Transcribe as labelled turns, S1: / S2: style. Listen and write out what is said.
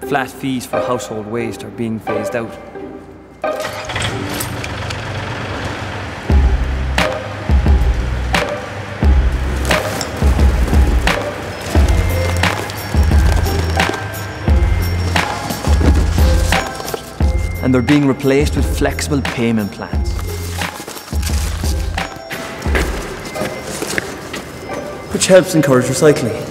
S1: Flat fees for household waste are being phased out. And they're being replaced with flexible payment plans.
S2: which helps encourage recycling.